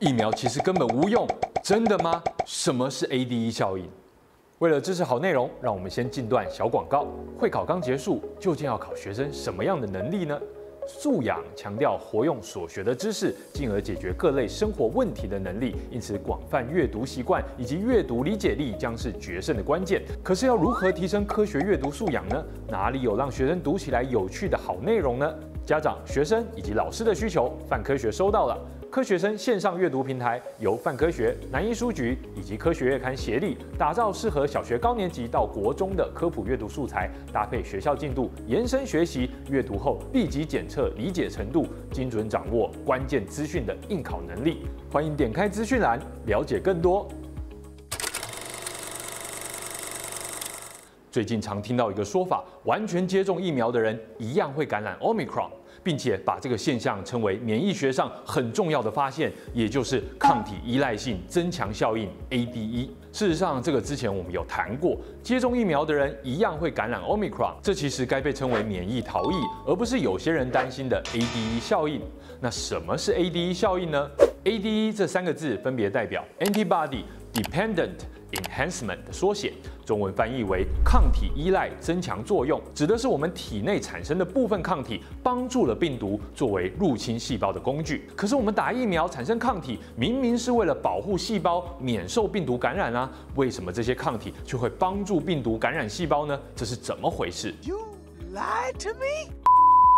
疫苗其实根本无用，真的吗？什么是 ADE 效应？为了支持好内容，让我们先进段小广告。会考刚结束，究竟要考学生什么样的能力呢？素养强调活用所学的知识，进而解决各类生活问题的能力。因此，广泛阅读习惯以及阅读理解力将是决胜的关键。可是，要如何提升科学阅读素养呢？哪里有让学生读起来有趣的好内容呢？家长、学生以及老师的需求，泛科学收到了。科学生线上阅读平台由泛科学、南一书局以及科学月刊协力打造，适合小学高年级到国中的科普阅读素材，搭配学校进度延伸学习，阅读后立即检测理解程度，精准掌握关键资讯的应考能力。欢迎点开资讯栏了解更多。最近常听到一个说法，完全接种疫苗的人一样会感染 Omicron。并且把这个现象称为免疫学上很重要的发现，也就是抗体依赖性增强效应 （ADE）。事实上，这个之前我们有谈过，接种疫苗的人一样会感染 Omicron。这其实该被称为免疫逃逸，而不是有些人担心的 ADE 效应。那什么是 ADE 效应呢？ADE 这三个字分别代表 antibody dependent。enhancement 的缩写，中文翻译为抗体依赖增强作用，指的是我们体内产生的部分抗体帮助了病毒作为入侵细胞的工具。可是我们打疫苗产生抗体，明明是为了保护细胞免受病毒感染啊，为什么这些抗体却会帮助病毒感染细胞呢？这是怎么回事？You lie to me。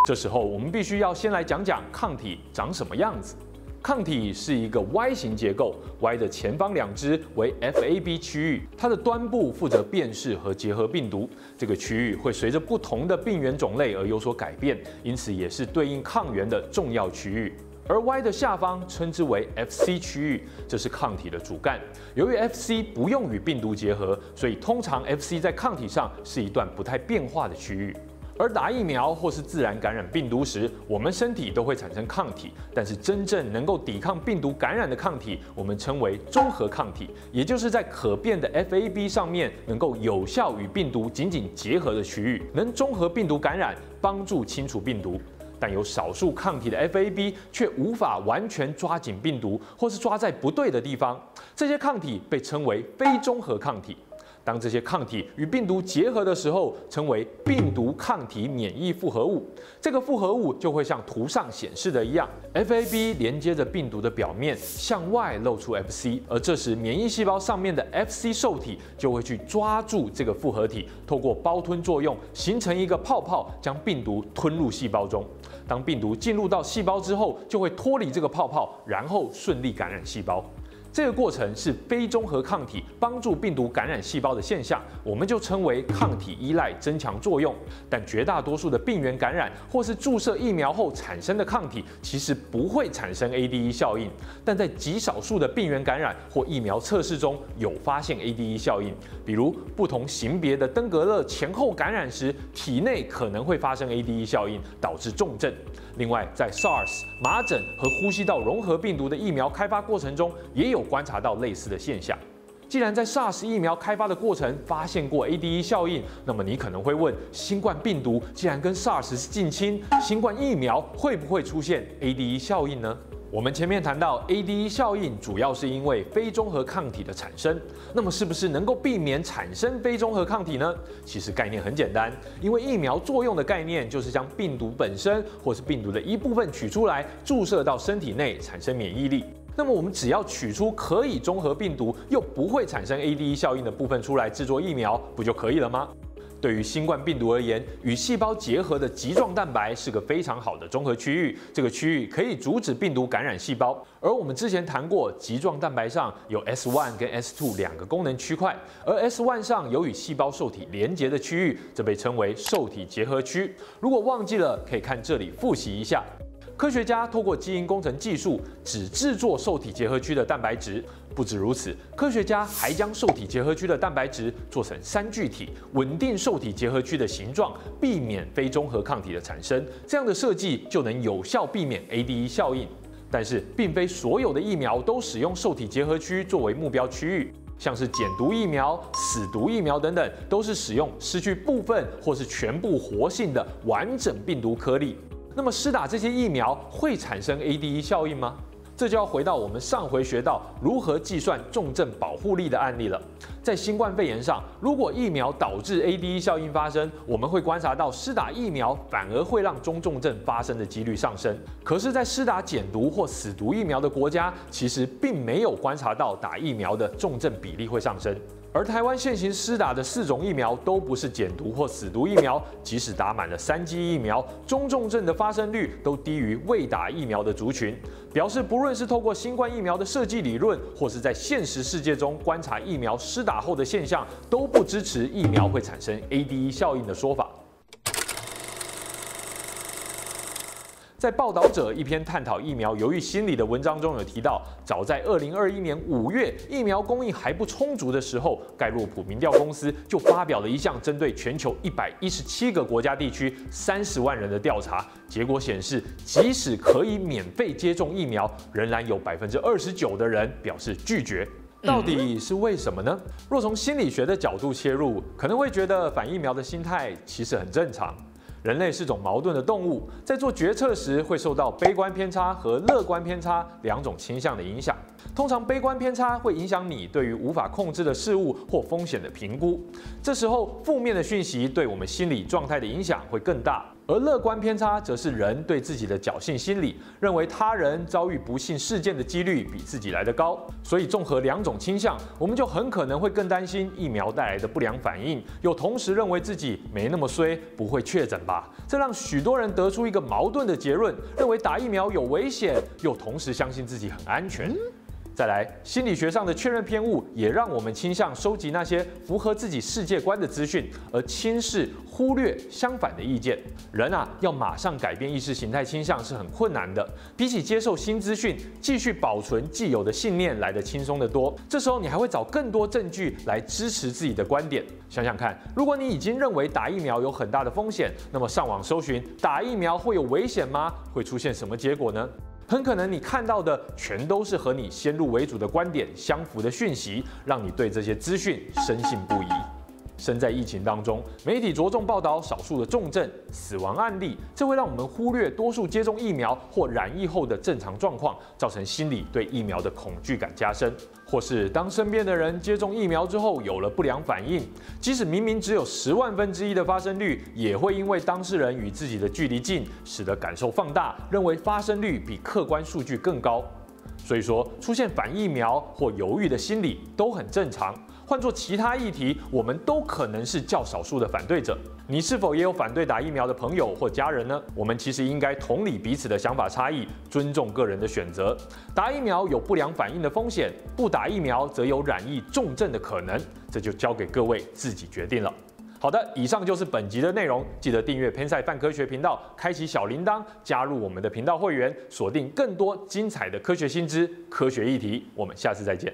这时候我们必须要先来讲讲抗体长什么样子。抗体是一个 Y 型结构，Y 的前方两支为 Fab 区域，它的端部负责辨识和结合病毒。这个区域会随着不同的病原种类而有所改变，因此也是对应抗原的重要区域。而 Y 的下方称之为 Fc 区域，这是抗体的主干。由于 Fc 不用与病毒结合，所以通常 Fc 在抗体上是一段不太变化的区域。而打疫苗或是自然感染病毒时，我们身体都会产生抗体，但是真正能够抵抗病毒感染的抗体，我们称为中和抗体，也就是在可变的 Fab 上面能够有效与病毒紧紧结合的区域，能中和病毒感染，帮助清除病毒。但有少数抗体的 Fab 却无法完全抓紧病毒，或是抓在不对的地方，这些抗体被称为非中和抗体。当这些抗体与病毒结合的时候，称为病毒抗体免疫复合物。这个复合物就会像图上显示的一样，Fab 连接着病毒的表面，向外露出 Fc，而这时免疫细胞上面的 Fc 受体就会去抓住这个复合体，透过胞吞作用形成一个泡泡，将病毒吞入细胞中。当病毒进入到细胞之后，就会脱离这个泡泡，然后顺利感染细胞。这个过程是非中和抗体帮助病毒感染细胞的现象，我们就称为抗体依赖增强作用。但绝大多数的病原感染或是注射疫苗后产生的抗体，其实不会产生 ADE 效应。但在极少数的病原感染或疫苗测试中有发现 ADE 效应，比如不同型别的登革热前后感染时，体内可能会发生 ADE 效应，导致重症。另外，在 SARS、麻疹和呼吸道融合病毒的疫苗开发过程中，也有观察到类似的现象。既然在 SARS 疫苗开发的过程发现过 ADE 效应，那么你可能会问：新冠病毒既然跟 SARS 是近亲，新冠疫苗会不会出现 ADE 效应呢？我们前面谈到 ADE 效应，主要是因为非中和抗体的产生。那么是不是能够避免产生非中和抗体呢？其实概念很简单，因为疫苗作用的概念就是将病毒本身或是病毒的一部分取出来，注射到身体内产生免疫力。那么我们只要取出可以中和病毒又不会产生 ADE 效应的部分出来制作疫苗，不就可以了吗？对于新冠病毒而言，与细胞结合的棘状蛋白是个非常好的中和区域。这个区域可以阻止病毒感染细胞。而我们之前谈过，棘状蛋白上有 S1 跟 S2 两个功能区块，而 S1 上有与细胞受体连接的区域，这被称为受体结合区。如果忘记了，可以看这里复习一下。科学家透过基因工程技术，只制作受体结合区的蛋白质。不止如此，科学家还将受体结合区的蛋白质做成三聚体，稳定受体结合区的形状，避免非中和抗体的产生。这样的设计就能有效避免 ADE 效应。但是，并非所有的疫苗都使用受体结合区作为目标区域，像是减毒疫苗、死毒疫苗等等，都是使用失去部分或是全部活性的完整病毒颗粒。那么施打这些疫苗会产生 ADE 效应吗？这就要回到我们上回学到如何计算重症保护力的案例了。在新冠肺炎上，如果疫苗导致 ADE 效应发生，我们会观察到施打疫苗反而会让中重症发生的几率上升。可是，在施打减毒或死毒疫苗的国家，其实并没有观察到打疫苗的重症比例会上升。而台湾现行施打的四种疫苗都不是减毒或死毒疫苗，即使打满了三剂疫苗，中重症的发生率都低于未打疫苗的族群，表示不论是透过新冠疫苗的设计理论，或是在现实世界中观察疫苗施打后的现象，都不支持疫苗会产生 ADE 效应的说法。在报道者一篇探讨疫苗犹豫心理的文章中有提到，早在二零二一年五月，疫苗供应还不充足的时候，盖洛普民调公司就发表了一项针对全球一百一十七个国家地区三十万人的调查，结果显示，即使可以免费接种疫苗，仍然有百分之二十九的人表示拒绝。到底是为什么呢？若从心理学的角度切入，可能会觉得反疫苗的心态其实很正常。人类是种矛盾的动物，在做决策时会受到悲观偏差和乐观偏差两种倾向的影响。通常，悲观偏差会影响你对于无法控制的事物或风险的评估，这时候负面的讯息对我们心理状态的影响会更大。而乐观偏差则是人对自己的侥幸心理，认为他人遭遇不幸事件的几率比自己来得高。所以综合两种倾向，我们就很可能会更担心疫苗带来的不良反应，又同时认为自己没那么衰，不会确诊吧？这让许多人得出一个矛盾的结论：认为打疫苗有危险，又同时相信自己很安全。再来，心理学上的确认偏误也让我们倾向收集那些符合自己世界观的资讯，而轻视、忽略相反的意见。人啊，要马上改变意识形态倾向是很困难的，比起接受新资讯，继续保存既有的信念来得轻松得多。这时候你还会找更多证据来支持自己的观点。想想看，如果你已经认为打疫苗有很大的风险，那么上网搜寻打疫苗会有危险吗？会出现什么结果呢？很可能你看到的全都是和你先入为主的观点相符的讯息，让你对这些资讯深信不疑。身在疫情当中，媒体着重报道少数的重症、死亡案例，这会让我们忽略多数接种疫苗或染疫后的正常状况，造成心理对疫苗的恐惧感加深。或是当身边的人接种疫苗之后有了不良反应，即使明明只有十万分之一的发生率，也会因为当事人与自己的距离近，使得感受放大，认为发生率比客观数据更高。所以说，出现反疫苗或犹豫的心理都很正常。换做其他议题，我们都可能是较少数的反对者。你是否也有反对打疫苗的朋友或家人呢？我们其实应该同理彼此的想法差异，尊重个人的选择。打疫苗有不良反应的风险，不打疫苗则有染疫重症的可能，这就交给各位自己决定了。好的，以上就是本集的内容。记得订阅偏赛范科学频道，开启小铃铛，加入我们的频道会员，锁定更多精彩的科学新知、科学议题。我们下次再见。